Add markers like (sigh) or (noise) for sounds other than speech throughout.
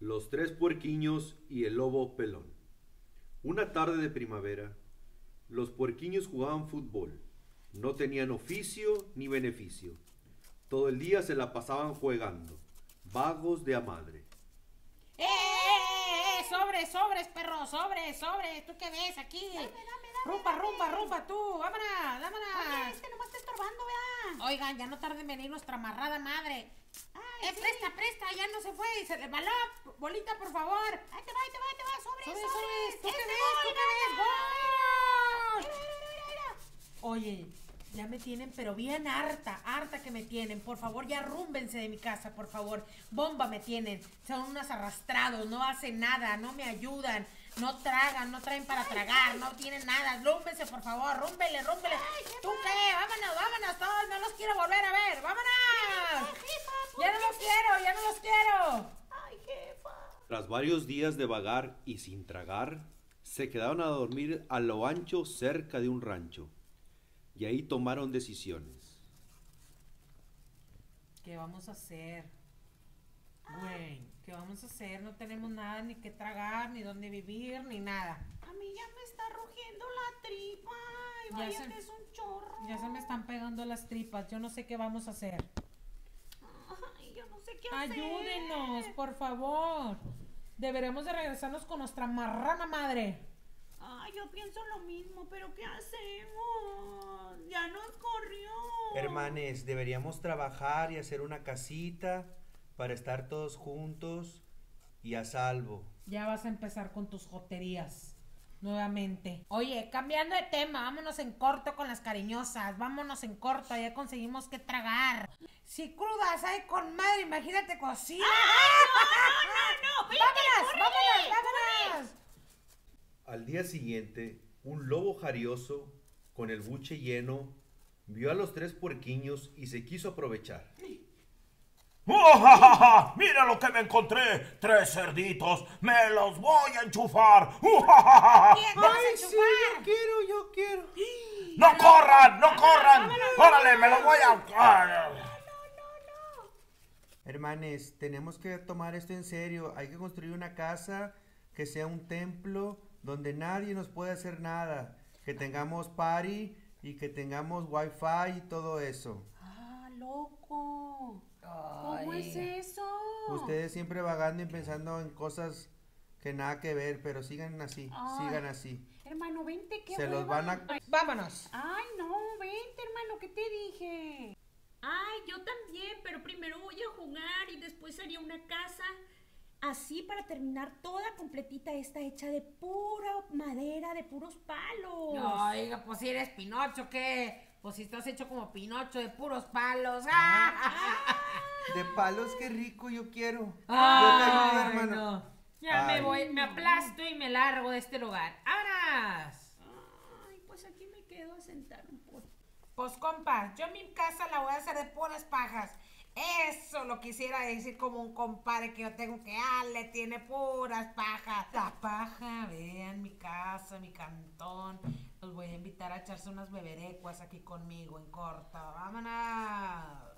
Los tres puerquiños y el lobo pelón. Una tarde de primavera, los puerquiños jugaban fútbol. No tenían oficio ni beneficio. Todo el día se la pasaban jugando. Vagos de a madre. ¡Eh, eh, eh! ¡Sobres, sobres, perro! ¡Sobres, sobres! ¿Tú qué ves aquí? Dame, dame, dame, rumba, dame. rumba, rumba, tú! ¡Vámonos, vámonos! Oye, este nomás está estorbando, vea. Oigan, ya no tarde en venir nuestra amarrada madre. Ay, ¡Eh, presta, presta! ¡Ya no se fue! ¡Y se resbaló! ¡Bolita, por favor! Ahí te va, ahí te va, ahí te va. ¡Sobres, sobres. sobres! ¿Tú qué ves? ¿Tú qué ves? Oye, ya me tienen, pero bien harta, harta que me tienen. Por favor, ya rúmbense de mi casa, por favor. Bomba me tienen. Son unos arrastrados, no hacen nada, no me ayudan, no tragan, no traen para tragar, no tienen nada. Rúmbense, por favor, rúmbele, rúmbele. Ay. ¿Tú qué? Vámonos, vámonos todos, no los quiero volver a ver. ¡Vámonos! Ah, jefa, ¿por Ya no los quiero, ya no los quiero. Ay, jefa. Tras varios días de vagar y sin tragar, se quedaron a dormir a lo ancho cerca de un rancho. Y ahí tomaron decisiones. ¿Qué vamos a hacer? Güey, ¿qué vamos a hacer? No tenemos nada ni que tragar, ni dónde vivir, ni nada. A mí ya me está rugiendo la tripa. Ay, Ya vaya se- que es un chorro. Ya se me están pegando las tripas, yo no sé qué vamos a hacer. Qué hacer. Ayúdenos, por favor. Deberemos de regresarnos con nuestra marrana madre. Ay, yo pienso lo mismo, pero ¿qué hacemos? Ya nos corrió. Hermanes, deberíamos trabajar y hacer una casita para estar todos juntos y a salvo. Ya vas a empezar con tus joterías. Nuevamente. Oye, cambiando de tema, vámonos en corto con las cariñosas. Vámonos en corto, ya conseguimos que tragar. Si crudas hay con madre, imagínate cocina. no, no, ¡Vámonos, vámonos, vámonos! Al día siguiente, un lobo jarioso, con el buche lleno, vio a los tres puerquiños y se quiso aprovechar. ¡Oh, ja, ja, ja! ¡Mira lo que me encontré! ¡Tres cerditos! ¡Me los voy a enchufar! ¡Uh, ja, ja, ja! ¿Quién vas a enchufar? quiero, yo quiero. ¡No corran! ¡No corran! ¡Órale, me los voy a... Hermanes, tenemos que tomar esto en serio. Hay que construir una casa que sea un templo donde nadie nos pueda hacer nada. Que tengamos party y que tengamos wifi y todo eso. Ah, loco. ¿Cómo es eso? Ustedes siempre vagando y pensando en cosas que nada que ver, pero sigan así, Ay. sigan así. Hermano, vente, qué Se los van a- Vámonos. Ay, no, vente, hermano, ¿qué te dije? Ay, yo también, pero primero voy a jugar y después haría una casa. Así para terminar toda completita esta hecha de pura madera, de puros palos. Oiga, pues si eres Pinocho, ¿qué? Pues si estás hecho como Pinocho de puros palos. ¡Ah! (laughs) De palos, qué rico, yo quiero. yo te Ay, ayudo, hermano. no. Ya me voy, me aplasto y me largo de este lugar. ¡Ahora! Ay, pues aquí me quedo a sentar un poco. Pues compa, yo mi casa la voy a hacer de puras pajas. Eso lo quisiera decir como un compadre que yo tengo que, ah, le tiene puras pajas. La paja, vean mi casa, mi cantón. Los voy a invitar a echarse unas beberecuas aquí conmigo en corto. ¡Vámonos!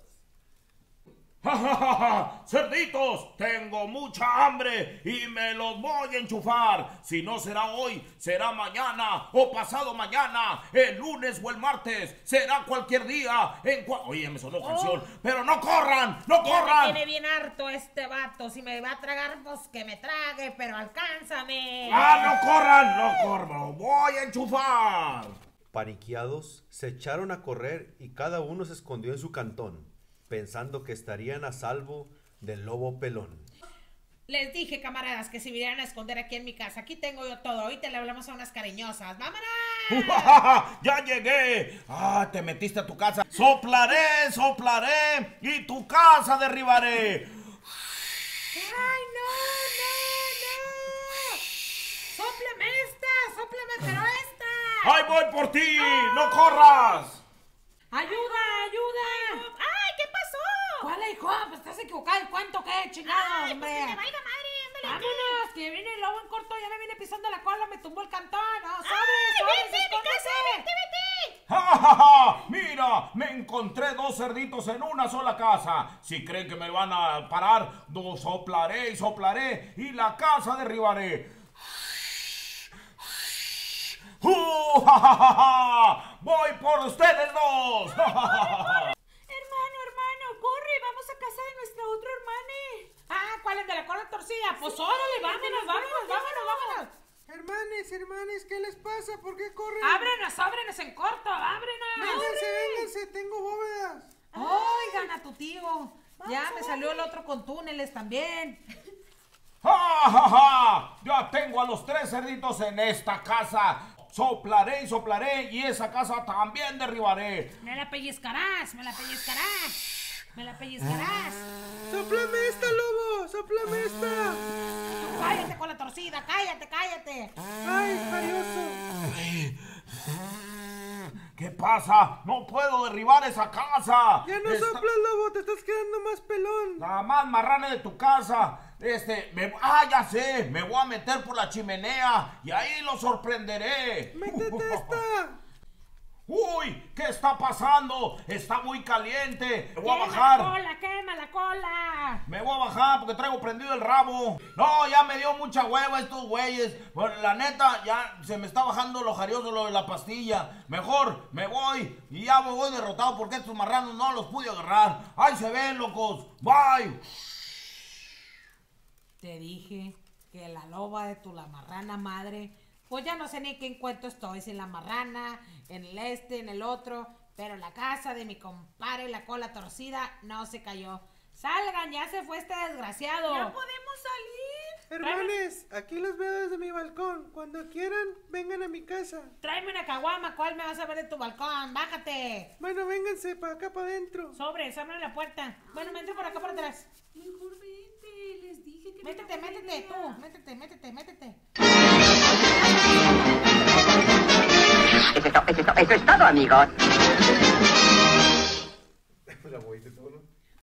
¡Ja, ja, ja, ja! ¡Cerditos! Tengo mucha hambre y me los voy a enchufar. Si no será hoy, será mañana o pasado mañana, el lunes o el martes. Será cualquier día. En cua- Oye, me sonó canción. Pero no corran, no Ya me corran. tiene bien harto este vato. Si me va a tragar, pues que me trague, pero alcánzame. ¡Ah, no corran! ¡No corran! ¡Voy a enchufar! Paniqueados, se echaron a correr y cada uno se escondió en su cantón, pensando que estarían a salvo del lobo pelón. Les dije, camaradas, que se vinieran a esconder aquí en mi casa. Aquí tengo yo todo. Ahorita le hablamos a unas cariñosas. ¡Vámonos! (laughs) ¡Ya llegué! ¡Ah, te metiste a tu casa! ¡Soplaré, soplaré! ¡Y tu casa derribaré! ¡Ay, no, no, no! ¡Sóplame esta! ¡Sóplame, pero esta! ¡Ay, voy por ti! ¡No corras! ¡Ayuda, ayuda! ¿Cuál hijo? Pues estás equivocado. ¿El cuento qué, chingados, ¡Ay, pues hombre? que me valga madre! ¡Ándale! ¡Vámonos! Que viene el lobo en corto. Ya me viene pisando la cola. Me tumbó el cantón. ¡No, sobres, ¡Ay, sobres! casa! escóndete! ¡Vete, vete! ¡Ja, ja, ja! Mira, me encontré dos cerditos en una sola casa. Si creen que me van a parar, dos soplaré y soplaré y la casa derribaré. ¡Uh, ja, ja, ja, ja! ¡Voy por ustedes dos! ¡Ja, ja, ja, ja! Hermano, hermano, corre, vamos a casa de nuestra otra hermana. Ah, ¿cuál es de la cola torcida? Pues órale, vámonos, vámonos, vámonos, vámonos. Hermanes, hermanes, ¿qué les pasa? ¿Por qué corren? Ábrenos, ábrenos en corto, ábrenos. Vénganse, vénganse, tengo bóvedas. Oigan a tu tío. Ya me salió el otro con túneles también. ¡Ja, ja, ja! Ya tengo a los tres cerditos en esta casa. Soplaré y soplaré y esa casa también derribaré. Me la pellizcarás, me la pellizcarás. Me la pellizcarás. ¡Soplame esta, lobo! ¡Soplame esta! Cállate con la torcida, cállate, cállate. ¡Ay, jarioso! ¿Qué pasa? No puedo derribar esa casa. Ya no Está- soplas, lobo, te estás quedando más pelón. La más marrana de tu casa. Este, me, ah, ya sé, me voy a meter por la chimenea y ahí lo sorprenderé. ¡Métete esta! Uy, ¿qué está pasando? Está muy caliente. Me voy a bajar. la cola, quema la cola. Me voy a bajar porque traigo prendido el rabo. No, ya me dio mucha hueva estos güeyes. Bueno, la neta, ya se me está bajando lo jarioso lo de la pastilla. Mejor me voy y ya me voy derrotado porque estos marranos no los pude agarrar. ¡Ay, se ven, locos! ¡Bye! Te dije que la loba de tu la marrana madre, pues ya no sé ni en qué encuentro estoy, si en la marrana, en el este, en el otro, pero la casa de mi compadre, la cola torcida, no se cayó. Salgan, ya se fue este desgraciado. Ya podemos salir. Hermanes, aquí los veo desde mi balcón. Cuando quieran, vengan a mi casa. Tráeme una caguama, ¿cuál me vas a ver de tu balcón? Bájate. Bueno, vénganse para acá, para adentro. Sobre, abre la puerta. Bueno, me entro por acá por atrás. Mejor vete, les dije que no Métete, buena métete, tú, métete, métete, métete. Es, to- eso es to- eso es todo, amigos.